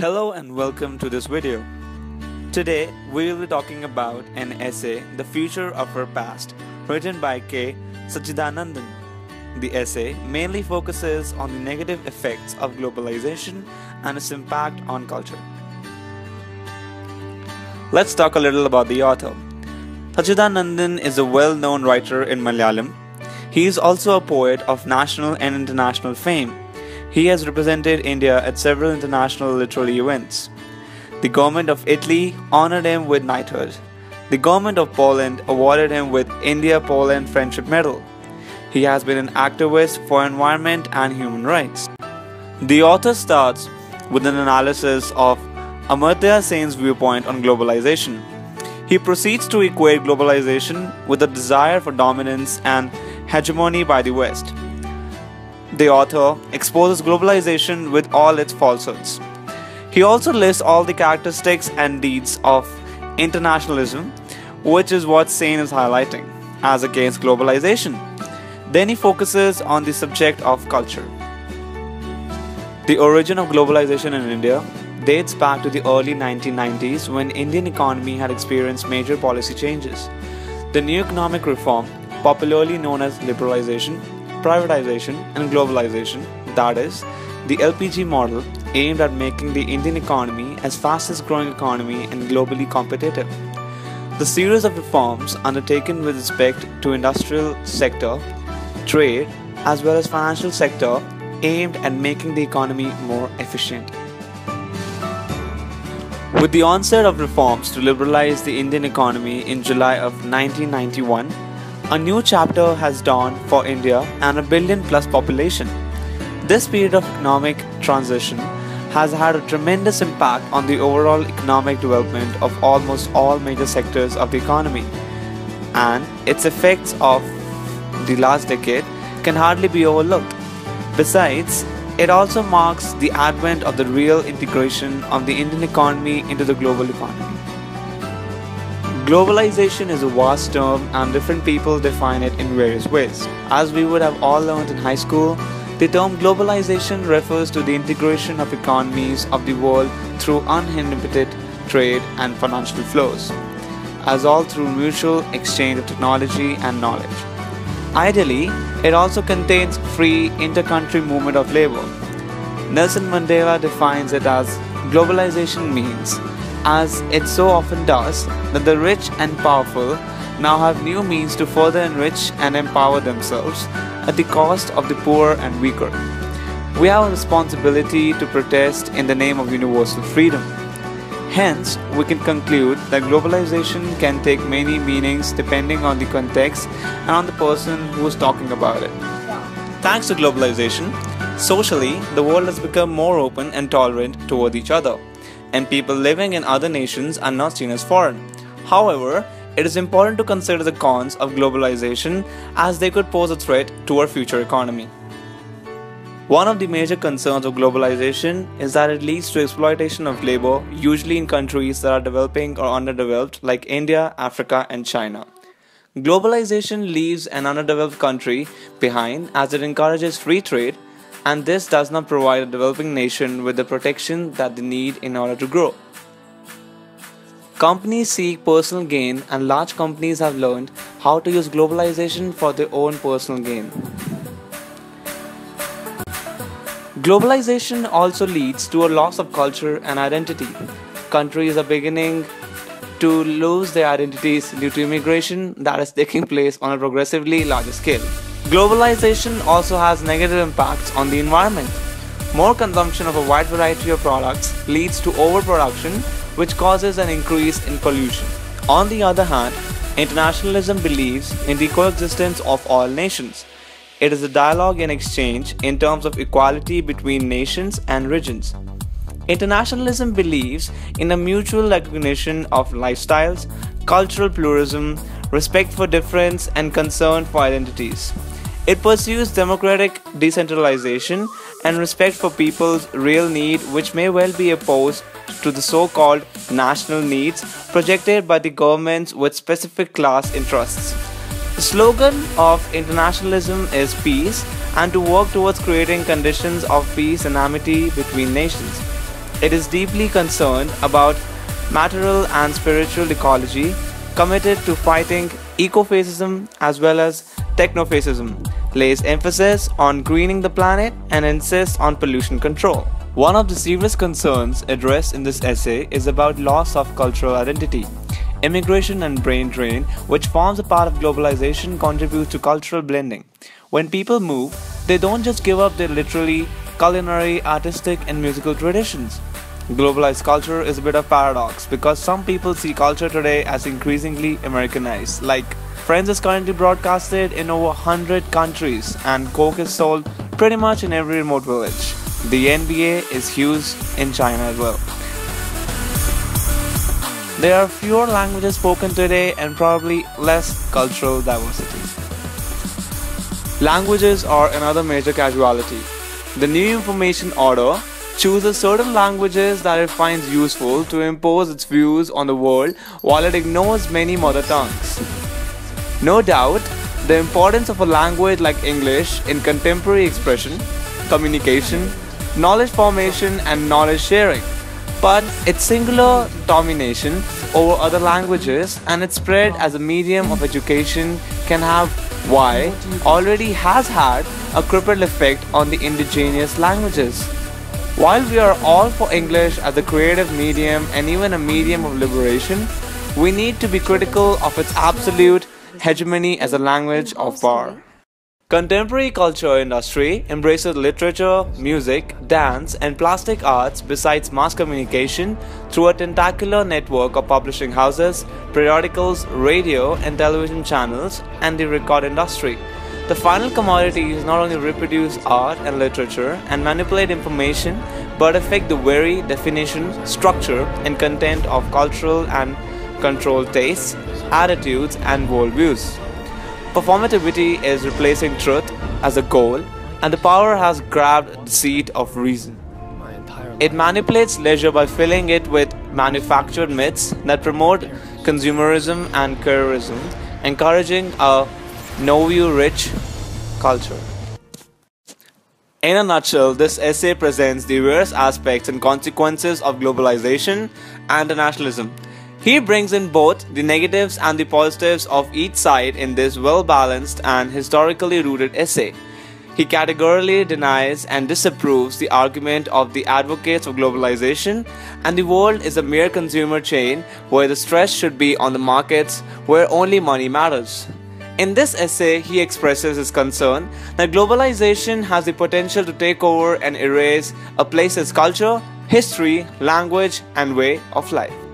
Hello and welcome to this video. Today we will be talking about an essay, The Future of Our Past, written by K. Satchidanandan. The essay mainly focuses on the negative effects of globalization and its impact on culture. Let's talk a little about the author. Satchidanandan is a well known writer in Malayalam. He is also a poet of national and international fame. He has represented India at several international literary events. The government of Italy honored him with knighthood. The government of Poland awarded him with India Poland Friendship Medal. He has been an activist for environment and human rights. The author starts with an analysis of Amartya Sen's viewpoint on globalization. He proceeds to equate globalization with a desire for dominance and hegemony by the West. The author exposes globalization with all its falsehoods. He also lists all the characteristics and deeds of internationalism, which is what Sen is highlighting, as against globalization. Then he focuses on the subject of culture. The origin of globalization in India dates back to the early 1990s when Indian economy had experienced major policy changes. The new economic reform, popularly known as liberalization, privatization and globalization, that is, the LPG model aimed at making the Indian economy as fastest growing economy and globally competitive. The series of reforms undertaken with respect to industrial sector, trade, as well as financial sector aimed at making the economy more efficient. With the onset of reforms to liberalize the Indian economy in July of 1991, a new chapter has dawned for India and a billion plus population. This period of economic transition has had a tremendous impact on the overall economic development of almost all major sectors of the economy, and its effects of the last decade can hardly be overlooked. Besides, it also marks the advent of the real integration of the Indian economy into the global economy. Globalization is a vast term and different people define it in various ways. As we would have all learned in high school, the term globalization refers to the integration of economies of the world through uninhibited trade and financial flows, as all through mutual exchange of technology and knowledge. Ideally, it also contains free inter-country movement of labor. Nelson Mandela defines it as globalization means, as it so often does, that the rich and powerful now have new means to further enrich and empower themselves at the cost of the poor and weaker. We have a responsibility to protest in the name of universal freedom. Hence, we can conclude that globalization can take many meanings depending on the context and on the person who is talking about it. Thanks to globalization, socially, the world has become more open and tolerant toward each other, and people living in other nations are not seen as foreign. However, it is important to consider the cons of globalization as they could pose a threat to our future economy. One of the major concerns of globalization is that it leads to exploitation of labor, usually in countries that are developing or underdeveloped like India, Africa, and China. Globalization leaves an underdeveloped country behind as it encourages free trade, and this does not provide a developing nation with the protection that they need in order to grow. Companies seek personal gain, and large companies have learned how to use globalization for their own personal gain. Globalization also leads to a loss of culture and identity. Countries are beginning to lose their identities due to immigration that is taking place on a progressively larger scale. Globalization also has negative impacts on the environment. More consumption of a wide variety of products leads to overproduction, which causes an increase in pollution. On the other hand, internationalism believes in the coexistence of all nations. It is a dialogue and exchange in terms of equality between nations and regions. Internationalism believes in a mutual recognition of lifestyles, cultural pluralism, respect for difference, and concern for identities. It pursues democratic decentralization and respect for people's real need, which may well be opposed to the so called national needs projected by the governments with specific class interests. The slogan of internationalism is peace and to work towards creating conditions of peace and amity between nations. It is deeply concerned about material and spiritual ecology, committed to fighting ecofascism as well as technofascism, lays emphasis on greening the planet and insists on pollution control. One of the serious concerns addressed in this essay is about loss of cultural identity. Immigration and brain drain, which forms a part of globalization, contributes to cultural blending. When people move, they don't just give up their literally culinary, artistic, and musical traditions. Globalized culture is a bit of a paradox because some people see culture today as increasingly Americanized. Like Friends is currently broadcasted in over 100 countries and Coke is sold pretty much in every remote village. The NBA is huge in China as well. There are fewer languages spoken today and probably less cultural diversity. Languages are another major casualty. The new information order chooses certain languages that it finds useful to impose its views on the world while it ignores many mother tongues. No doubt, the importance of a language like English in contemporary expression, communication, knowledge formation, and knowledge sharing. But its singular domination over other languages and its spread as a medium of education can have why already has had a crippled effect on the indigenous languages. While we are all for English as a creative medium and even a medium of liberation, we need to be critical of its absolute hegemony as a language of power. Contemporary culture industry embraces literature, music, dance, and plastic arts besides mass communication through a tentacular network of publishing houses, periodicals, radio and television channels, and the record industry. The final commodity is not only reproduce art and literature and manipulate information, but affect the very definition, structure, and content of cultural and controlled tastes, attitudes, and worldviews. Performativity is replacing truth as a goal, and the power has grabbed the seat of reason. It manipulates leisure by filling it with manufactured myths that promote consumerism and careerism, encouraging a nouveau riche culture. In a nutshell, this essay presents the various aspects and consequences of globalization and nationalism he brings in both the negatives and the positives of each side in this well balanced and historically rooted essay. He categorically denies and disapproves the argument of the advocates of globalization and the world is a mere consumer chain where the stress should be on the markets where only money matters. In this essay, he expresses his concern that globalization has the potential to take over and erase a place's culture, history, language, and way of life.